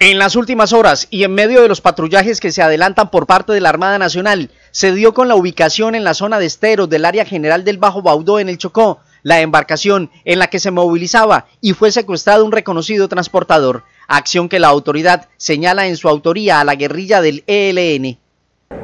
En las últimas horas y en medio de los patrullajes que se adelantan por parte de la Armada Nacional, se dio con la ubicación en la zona de esteros del área general del Bajo Baudó en el Chocó, la embarcación en la que se movilizaba y fue secuestrado un reconocido transportador, acción que la autoridad señala en su autoría a la guerrilla del ELN.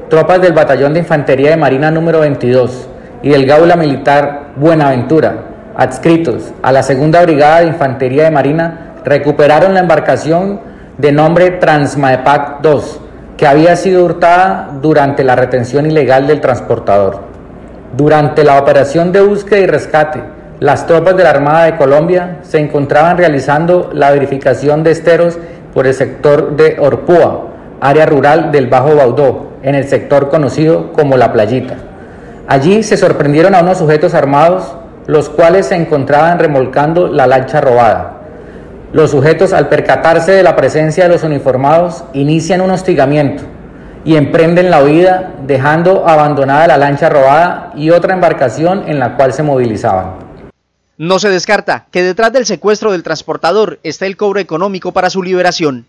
Tropas del Batallón de Infantería de Marina número 22 y del Gaula Militar Buenaventura, adscritos a la Segunda Brigada de Infantería de Marina, recuperaron la embarcación de nombre Transmaepac 2, que había sido hurtada durante la retención ilegal del transportador. Durante la operación de búsqueda y rescate, las tropas de la Armada de Colombia se encontraban realizando la verificación de esteros por el sector de Orpúa, área rural del Bajo Baudó, en el sector conocido como La Playita. Allí se sorprendieron a unos sujetos armados, los cuales se encontraban remolcando la lancha robada. Los sujetos, al percatarse de la presencia de los uniformados, inician un hostigamiento y emprenden la huida, dejando abandonada la lancha robada y otra embarcación en la cual se movilizaban. No se descarta que detrás del secuestro del transportador está el cobro económico para su liberación.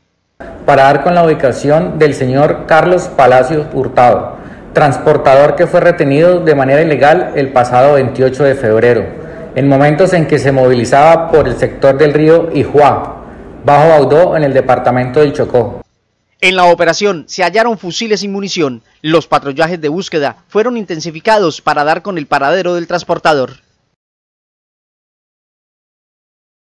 Para dar con la ubicación del señor Carlos Palacios Hurtado, transportador que fue retenido de manera ilegal el pasado 28 de febrero en momentos en que se movilizaba por el sector del río Ijuá, bajo Baudó, en el departamento del Chocó. En la operación se hallaron fusiles y munición. Los patrullajes de búsqueda fueron intensificados para dar con el paradero del transportador.